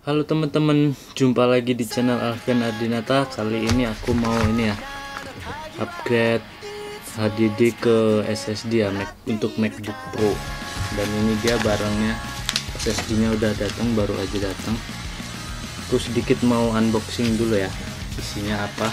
Halo teman-teman, jumpa lagi di channel Alfian Ardinata. Kali ini aku mau ini ya, upgrade HDD ke SSD ya, Mac, untuk MacBook Pro. Dan ini dia barangnya, SSD-nya udah datang, baru aja datang. Terus sedikit mau unboxing dulu ya, isinya apa.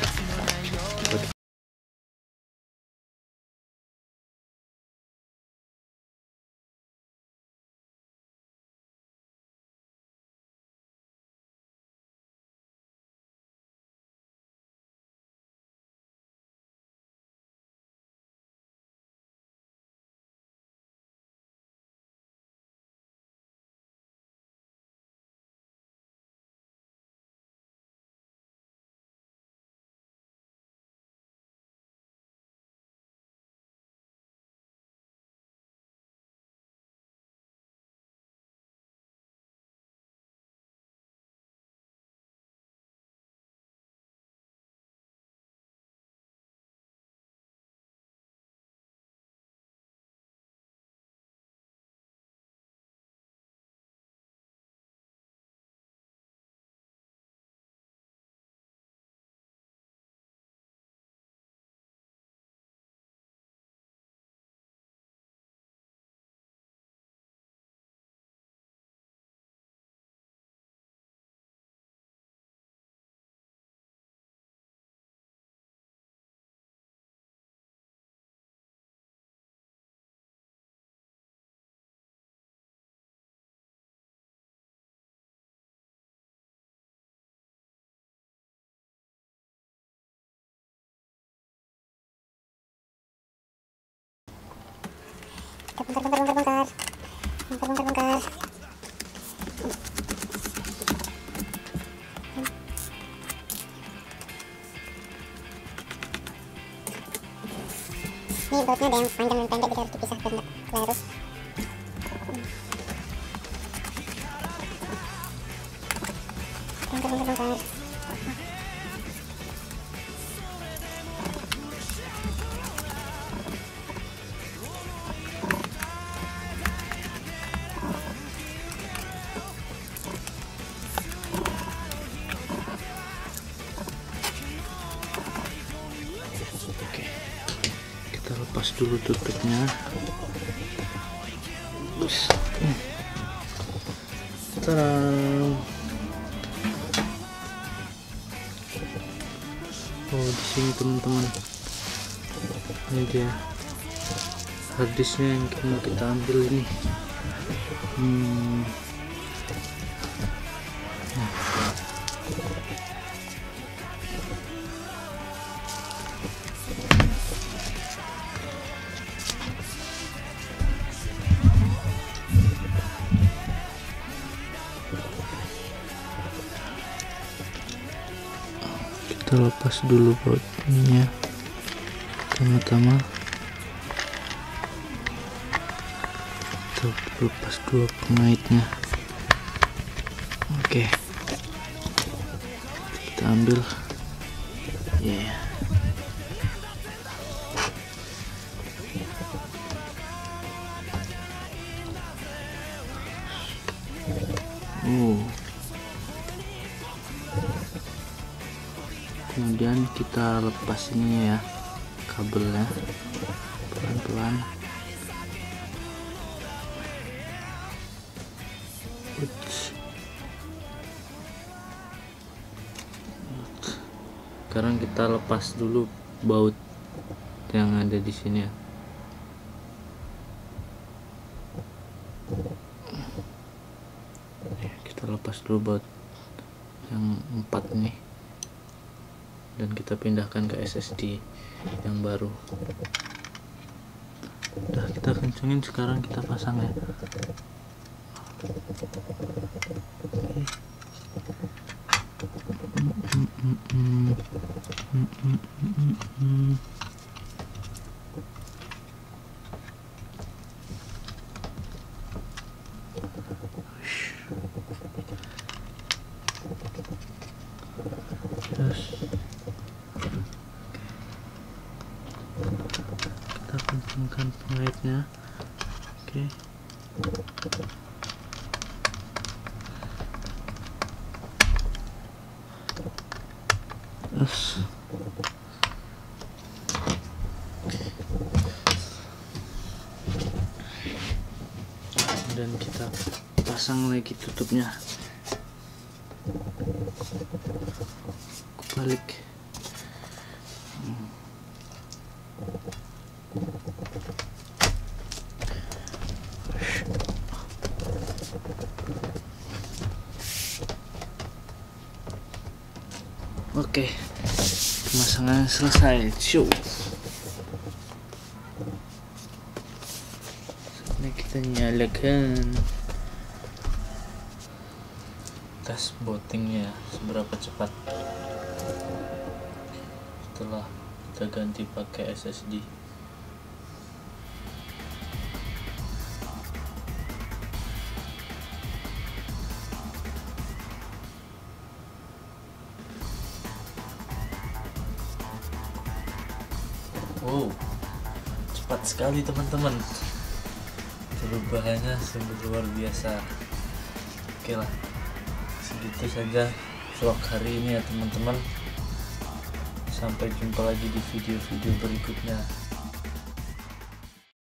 Bentar, bentar, bentar, bentar. Bentar, bentar, bentar. Ini bautnya ada yang panjang dan pendek, jadi harus dipisah biar nggak kelarut. Bentar, bentar, bentar. Oke, kita lepas dulu tutupnya. Terus. Tadam. Oh di sini teman-teman, ini dia harddisknya yang mau kita ambil ini. Hmm. Kita lepas dulu bautnya pertama-tama kita lepas dua pengaitnya oke. Kita ambil. Ya uh kemudian kita lepas ini ya kabelnya. Pelan-pelan. Sekarang kita lepas dulu baut yang ada di sini ya. Ya, kita lepas dulu baut yang empat nih dan kita pindahkan ke SSD yang baru. Udah kita kencengin sekarang kita pasang ya. Terus langsungkan pengaitnya oke okay. Dan kita pasang lagi tutupnya aku balik. Hmm. Oke, pemasangan selesai. Show. Ini kita nyalakan tes bootingnya seberapa cepat setelah kita ganti pakai SSD Wow, cepat sekali teman-teman. Perubahannya sungguh luar biasa. Oke lah, segitu saja vlog hari ini ya teman-teman. Sampai jumpa lagi di video-video berikutnya.